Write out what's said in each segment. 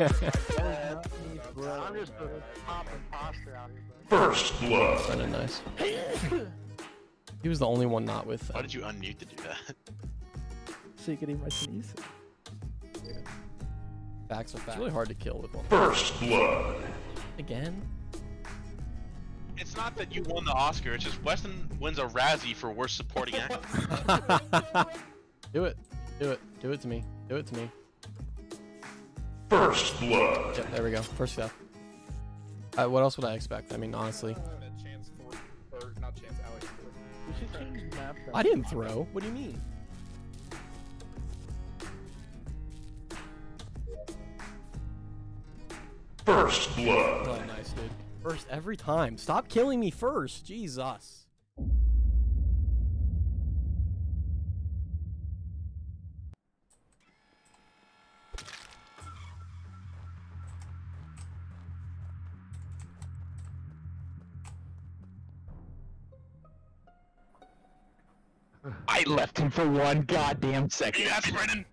I'm just a top imposter out here, bro. First blood. Kind of nice. He was the only one not with. Why Uh, did you unmute to do that? So you can eat my cheese. facts are facts. It's really hard to kill with one. First blood. Again? It's not that you won the Oscar. It's just Weston wins a Razzie for worst supporting actor. do it. Do it. Do it to me. Do it to me. First blood. Yep, there we go. First step. Uh, what else would I expect? I mean, honestly. chance for, or not chance, Alex. We should change the map. I didn't throw. What do you mean? First blood. Oh, nice, dude. First every time. Stop killing me first. Jesus. I left him for one goddamn second. you happy, Brennan?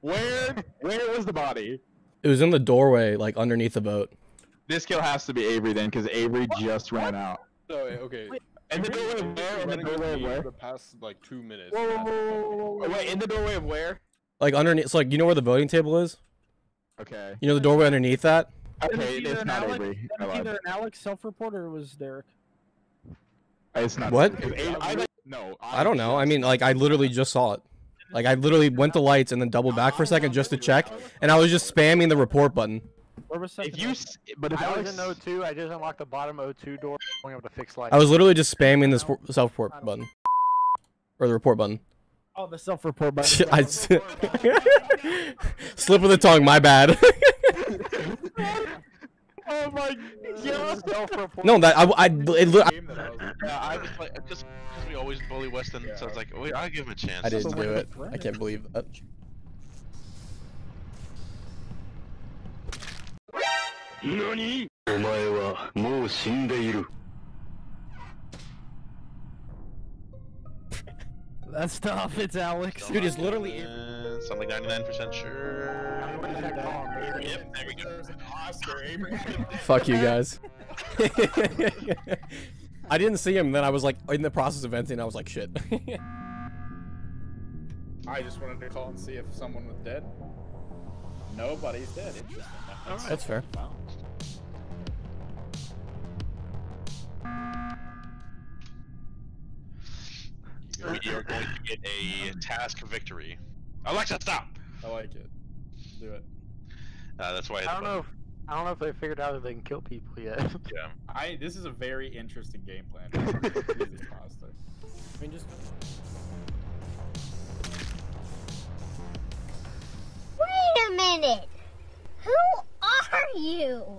Where? Where was the body? It was in the doorway, like underneath the boat. This kill has to be Avery then, because Avery just ran out. So, okay. In the doorway of where? In the doorway of where? For the past, like, two minutes. Whoa, whoa, whoa, whoa, whoa, whoa. Wait, in the doorway of where? Like underneath. It's like you know where the voting table is. Okay. You know the doorway underneath that. Okay, either it's not Alex- Avery. Then it's either an Alex self-report or it was Derek. It's not. What? If A- I, no. I don't know. I mean, like I literally just saw it. Like I literally went to lights and then doubled back for a second just to oh, check, and I was just spamming the report button. Where was? If you, s- but if I Alex, was in O2. I just unlocked the bottom O2 door, going up to fix lights. I was literally just spamming the self-report button, or the report button. Oh, the self-report button. Shit, I s- slip of the tongue. My bad. oh my god. Self-report. no, that I, I, it, li- Game that I was- Yeah, I was like, just because we always bully Weston, so I was like, wait, I'll give him a chance. I didn't So do wait, it. wait, I can't believe that. 何お前はもう死んでいる。 That's tough. It's Alex. Dude, it's literally. Uh, something 99% sure. Yep, there we go. There's an Oscar, Avery. Fuck you guys. I didn't see him. Then I was like in the process of venting. I was like, shit. I just wanted to call and see if someone was dead. Nobody's dead. Interesting. That's fair. Wow. We are going to get a task victory. Alexa, stop! I like it. Do it. Uh, that's why I hit I the don't know. If, I don't know if they figured out that they can kill people yet. Yeah. I. This is a very interesting game plan. I mean, just. Wait a minute! Who are you?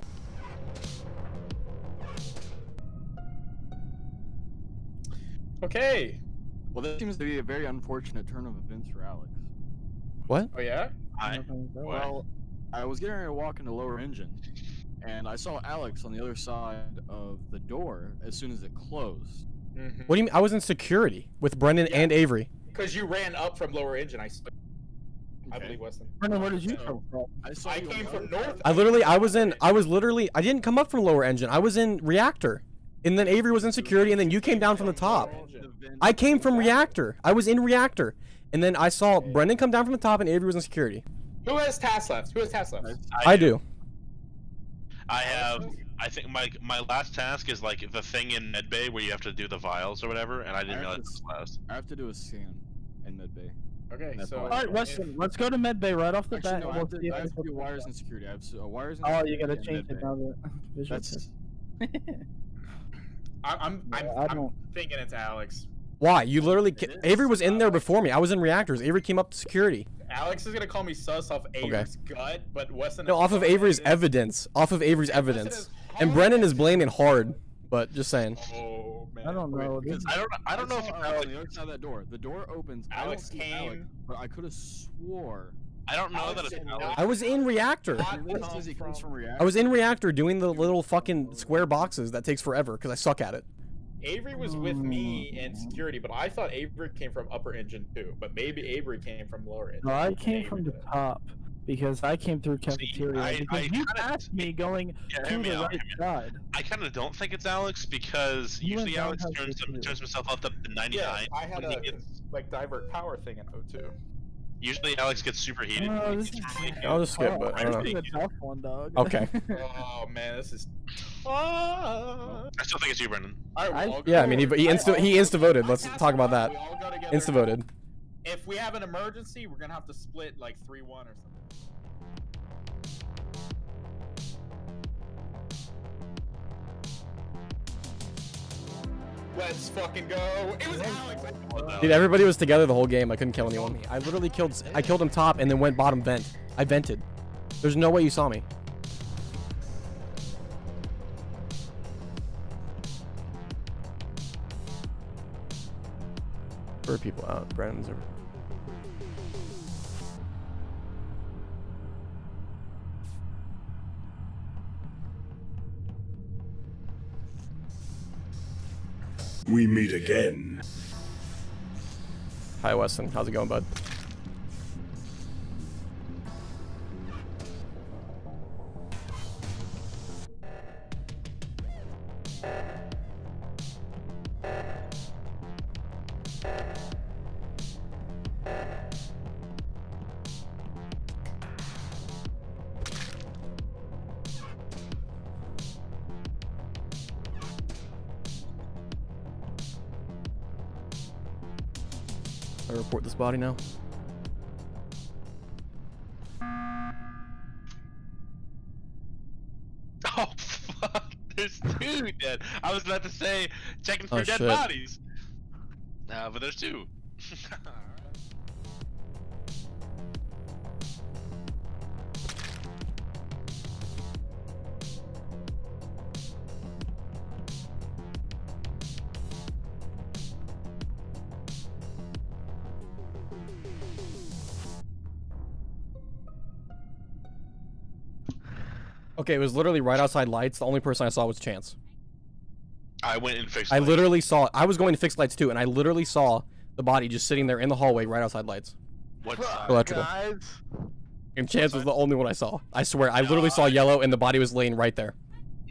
Okay. Well, this seems to be a very unfortunate turn of events for Alex. What? Oh yeah. I. Well, I was getting ready to walk into lower engine, and I saw Alex on the other side of the door as soon as it closed. Mm-hmm. What do you mean? I was in security with Brendan and Avery. Because you ran up from lower engine. I. s- I believe Weston. Brendan, where did you come from? I saw I you came from north. I literally, I was in, I was literally, I didn't come up from lower engine. I was in reactor, and then Avery was in security, and then you came down from the top. I came from reactor. I was in reactor, and then I saw Brendan come down from the top, and Avery was in security. Who has tasks left? Who has tasks left? I do. I have. I think my my last task is like the thing in medbay where you have to do the vials or whatever, and I didn't I have realize to this was last. I have to do a scan in medbay. Okay, That's so. all. All right, Weston, let's go to medbay right off the Actually, bat. no, I We'll have to, see if I have it's to do okay. wires and security. I have s- uh, wires and Oh, you gotta security change and it medbay. now. The visual. That's I- I'm. I'm. Yeah, I I'm don't- thinking it's Alex. Why? You literally, ca- Avery was in there before me. I was in reactors. Avery came up to security. Alex is gonna call me sus off Avery's gut, but Weston. No, off of Avery's headed. evidence. Off of Avery's Weston evidence. And hard Brennan is blaming hard, but just saying. Oh man. I don't know. This, I don't. I don't know if saw Alex. on the other side of that door. The door opens. Alex see came- Alex, but I could have swore. I don't know Alex that it's Alex. I was in reactor. Not He come says he comes from- from reactor. I was in reactor doing the little fucking square boxes that takes forever because I suck at it. Avery was with me mm. in security, but I thought Avery came from upper engine too. But maybe Avery came from lower engine. no, I came from the top because I came through cafeteria. I- because I you kinda- passed me going Yeah, to hear the out, right out. side. I kind of don't think it's Alex because You usually Alex turns, to the turns himself up to 99. Yeah, I had when a gets- like divert power thing in O2. Usually Alex gets superheated. Oh, this gets is- I'll just skip, Oh, but I don't this know. is a tough one, dog. Okay. Oh man, this is. I still think it's you, Brendan. All right, well, Yeah, I mean, he, he insta he I'll- insta voted. Let's talk about that. we all go together. Insta voted. If we have an emergency, we're gonna have to split like three one or something. Let's fucking go! It was Alex. Dude, everybody was together the whole game. I couldn't kill anyone. I literally killed. I killed him top and then went bottom vent. I vented. There's no way you saw me. Bird people out. Brennan's over. We meet again. Hi Weston, how's it going, bud? Report this body now. Oh fuck! There's two dead. I was about to say checking for Oh, dead shit. bodies. Uh, but there's two. Okay, it was literally right outside lights. The only person I saw was Chance. I went and fixed. I lights. literally saw. I was going to fix lights too, and I literally saw the body just sitting there in the hallway right outside lights. What Electrical. Guys, And Chance was the only one I saw. I swear, I literally saw yellow, and the body was laying right there.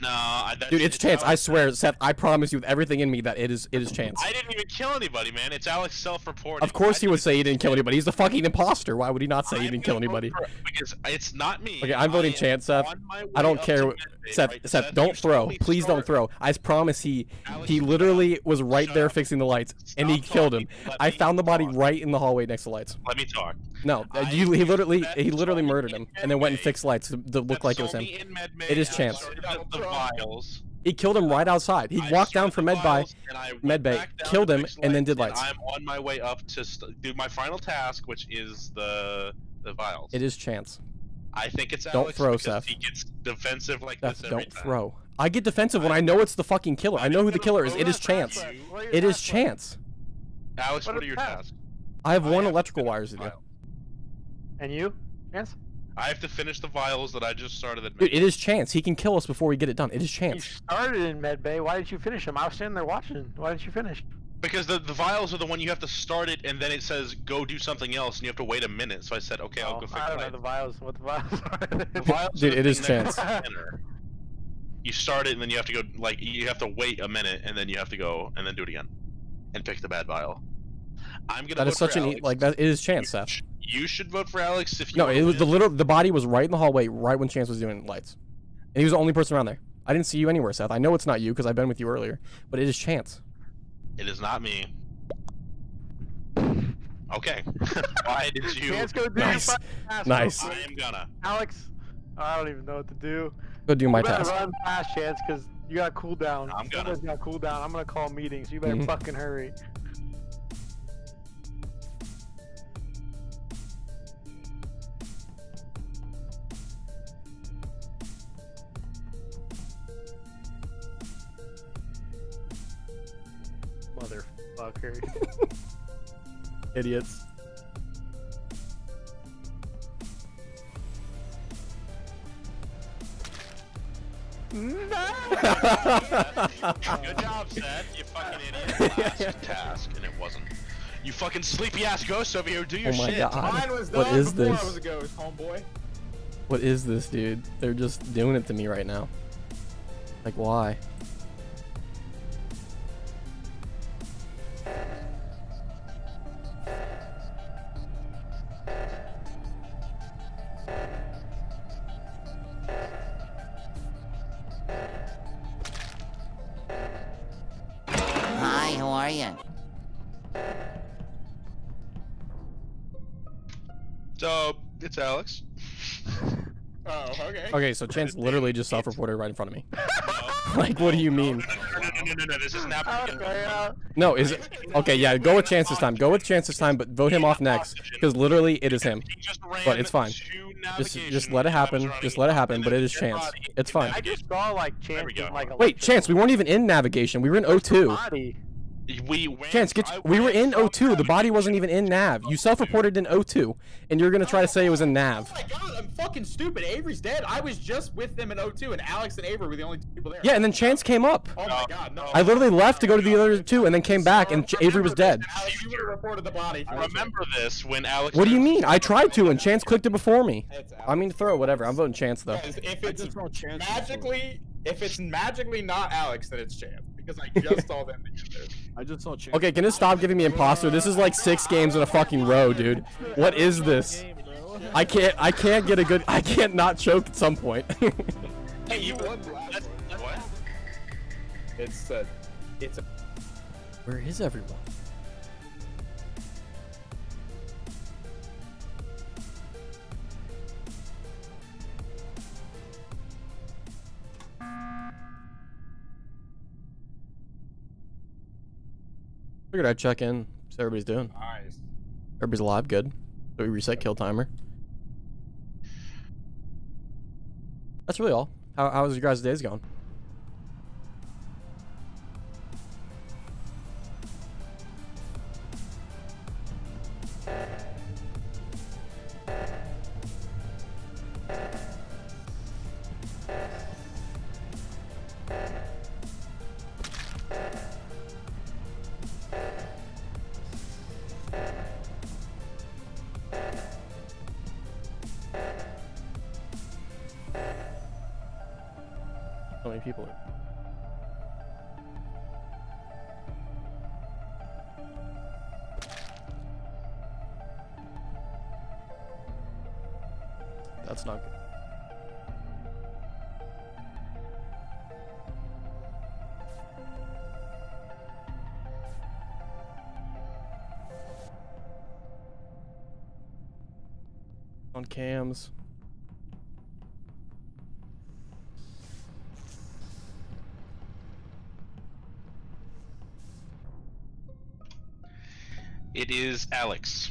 No, I, Dude, it's Chance. I swear, Seth. I promise you with everything in me that it is. It is Chance. I didn't even kill anybody, man. It's Alex self-reporting. Of course, I he would say he didn't kill anybody. He's a fucking imposter. Why would he not say he I'm didn't kill anybody? Because it's not me. Okay, I'm voting Chance, Seth. I don't care. what- Seth, right? Seth, Seth, don't throw. Please don't throw. I promise he Alex, he literally was right there up. fixing the lights, and he Stop killed him. I found the body talk. right in the hallway next to lights. Let me talk. No, uh, you, he literally he literally murdered him, and then went and fixed lights to, look like it was him. me in Medbay, It is I Chance. Sorted out the vials. He killed him right outside. He I walked down from the Medbay. vials, and Medbay, killed him, and then did lights, lights. I'm on my way up to st- do my final task, which is the the vials. It is Chance. I think it's Don't Alex throw, because Seth. He gets defensive like Seth, this every don't time. throw. I get defensive when I know it's the fucking killer. I know who the killer is. It is Chance. What are your It is? Chance. Alex, What what, are are your tasks? tasks? I have one electrical wires the to do. And you? Yes. I have to finish the vials that I just started at. Dude, it is Chance. He can kill us before we get it done. It is chance. You Chance. started in Med Bay. Why didn't you finish them? I was standing there watching. Why didn't you finish? Because the, the vials are the one you have to start it, and then it says go do something else, and you have to wait a minute. So I said, okay, I'll Oh, go fix it. I don't know lights. the vials. What the vials are? The vials Dude, are the it is chance. to the center. You start it, and then you have to go like you have to wait a minute, and then you have to go and then do it again, and pick the bad vial. I'm gonna. That vote is such for an Alex. like that. It is Chance, You Seth. You should vote for Alex if you. No, it was the little. The body was right in the hallway, right when Chance was doing lights, and he was the only person around there. I didn't see you anywhere, Seth. I know it's not you because I've been with you earlier, but it is Chance. It is not me. Okay. Why did you? Chance, go do Nice. your fucking. Nice. I am gonna. Alex, I don't even know what to do. Go do my you better task. run fast, Chance, because you got cooldown. I'm gonna. Somebody's got cooldown. I'm gonna call meetings. You better Mhm. fucking hurry. Motherfucker. Idiots. Good job, Seth. You fucking idiot. Last task, and it wasn't. You fucking sleepy ass ghost over here. Do your Oh my shit. God. Mine was What done is before this? I was a ghost, homeboy. What is this, dude? They're just doing it to me right now. Like, why? So Alex. Oh, okay. Okay, so Chance literally just self-reported right in front of me. like, what do you mean? No, no, no, no, no, no. This isn't happening. Okay, uh, No, is it? Okay, yeah, go with Chance this time. Go with Chance this time, but vote him off next because literally it is him. But it's fine. Just, just let it when I was happen. Just let it happen. But it is Chance. It's fine. I just saw like Chance we go. in, like Wait, Chance, we weren't even in navigation. We were in O2. Body. We went, Chance, get I we were in O2. The body wasn't even in nav. You self-reported in O2, and you're gonna try to say it was in nav. Oh my god, I'm fucking stupid. Avery's dead. I was just with them in O2, and Alex and Avery were the only two people there. Yeah, and then Chance came up. Oh my god, no. I literally left to go to the other two, and then came back, and Ch- Avery was dead. Alex, you would have reported the body. for. Remember this when Alex. What do you mean? I tried to, and Chance clicked it before me. I mean, throw whatever. I'm voting Chance though. Guys, if it's just saw Chance magically, if it's magically not Alex, then it's Chance because I just saw them together. I just saw Chance. Okay, can it stop giving me imposter? This is like six games in a fucking row, dude. What is this? I can't. I can't get a good. I can't not choke at some point. Hey, you won last. What? It's uh, it's a Where is everyone? Figured I'd check in. See how everybody's doing. nice. Everybody's alive. Good. So we reset kill timer. That's really all. How how's your guys' days going? How many people are? That's not good. On cams. It is Alex.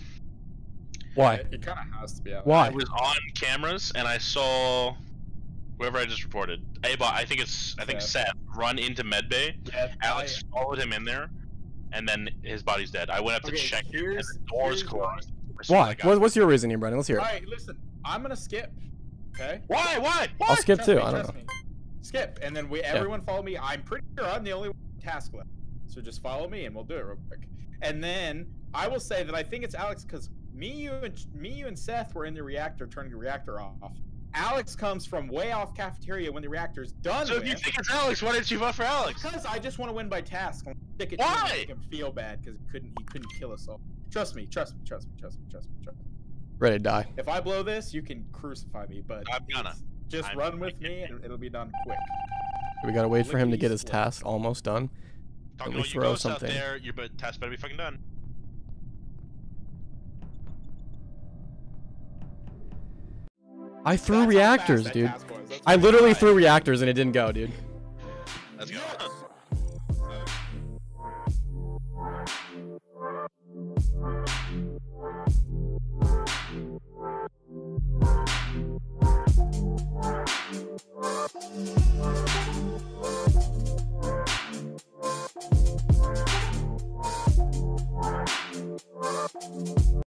Why? It kind of has to be Alex. Why? I was on cameras and I saw whoever I just reported. Abot, I think it's I think Seth. Seth run into medbay. Yeah, Alex followed him in there, and then his body's dead. I went up to Okay, check, and the doors closed. As soon as I Why? What, what's your reasoning, Brendan? Let's hear it. right, listen. I'm gonna skip. Okay. Why? Why? I'll skip Trust too. me, I don't know. me. Skip, and then we everyone follow me. I'm pretty sure I'm the only one task left. So just follow me, and we'll do it real quick. And then I will say that I think it's Alex because me, you, and me, you, and Seth were in the reactor turning the reactor off. Alex comes from way off cafeteria when the reactor's done. So if you think it's Alex, why didn't you vote for Alex? Because I just want to win by task. I'm stick it Why? to make him feel bad because he couldn't he couldn't kill us all. Trust me, trust me, trust me, trust me, trust me, trust me. Ready to die. If I blow this, you can crucify me, but I'm gonna. just I'm run with gonna. me and it'll be done quick. We gotta wait for him to get his task almost done. Talking me about you throw ghosts out something. there, your but task better be fucking done. I threw That's reactors, dude. task was. That's I literally threw reactors and it didn't go, dude. Let's go.